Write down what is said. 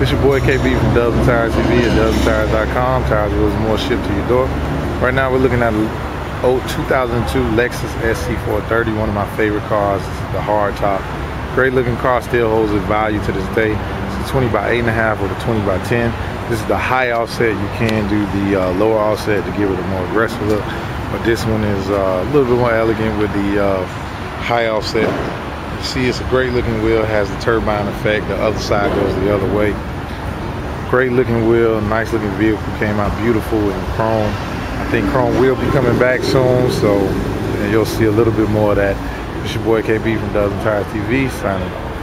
It's your boy KB from and Tires TV at dubsandtires.com. Tires, wheels, more shipped to your door. Right now we're looking at a old 2002 Lexus SC430, one of my favorite cars. the hard top. Great looking car, still holds its value to this day. It's a 20 by 8.5 or the 20 by 10. This is the high offset. You can do the uh, lower offset to give it a more aggressive look. But this one is uh, a little bit more elegant with the uh, high offset. See it's a great looking wheel, has the turbine effect. The other side goes the other way. Great looking wheel, nice looking vehicle. Came out beautiful in chrome. I think chrome will be coming back soon, so you'll see a little bit more of that. It's your boy KB from Dubs and Tires TV signing off.